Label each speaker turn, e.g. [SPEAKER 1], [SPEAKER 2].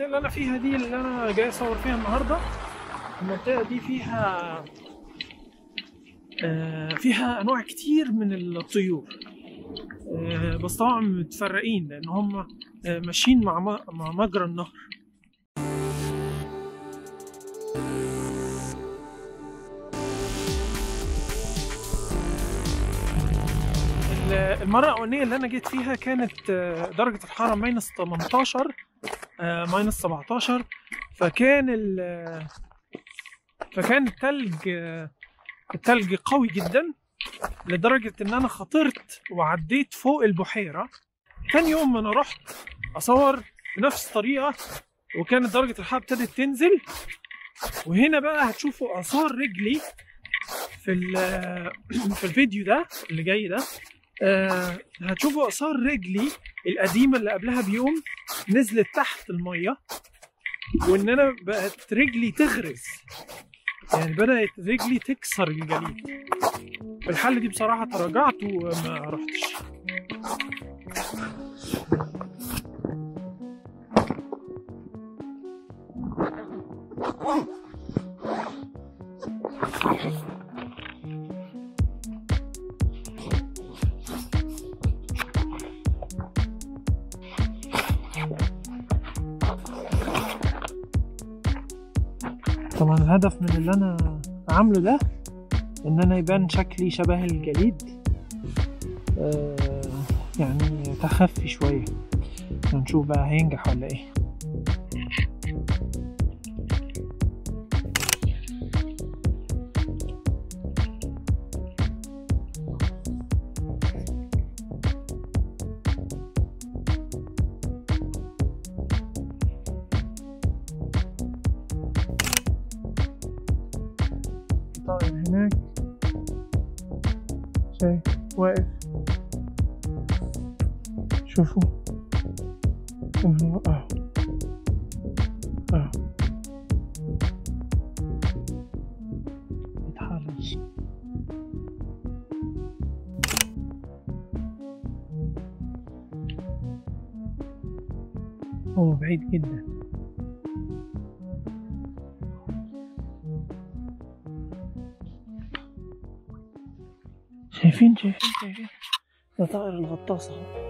[SPEAKER 1] المنطقة اللي أنا فيها دي اللي أنا جاي أصور فيها النهاردة. المنطقة دي فيها آه، فيها أنواع كتير من الطيور. آه، بس طبعا متفرقين لأن هم آه، ماشيين مع مجرى النهر. ال- المرة الأولانية اللي أنا جيت فيها كانت درجة الحرارة minus 18 آه، minus 17 فكان ال فكان التلج آه، التلج قوي جدا لدرجة إن أنا خطرت وعديت فوق البحيرة. تاني يوم أنا رحت أصور بنفس الطريقة وكانت درجة الحرارة ابتدت تنزل. وهنا بقى هتشوفوا آثار رجلي في في الفيديو ده اللي جاي ده. آه، هتشوفوا آثار رجلي القديمة اللي قبلها بيوم نزلت تحت المية وإن أنا بقت رجلي تغرز. يعني بدأت رجلي تكسر الجليد. في الحالة دي بصراحة تراجعت وما رحتش طبعا الهدف من اللي أنا عامله ده إن أنا يبان شكلي شبه الجليد. آه يعني تخفي شوية. هنشوف بقى هينجح ولا إيه. طائر هناك. شايف واقف. شوفوا. إن هو أهو يتحرك هو بعيد جدا. شايفين؟ شايفين شايفين. ده طائر الغطاس أهو.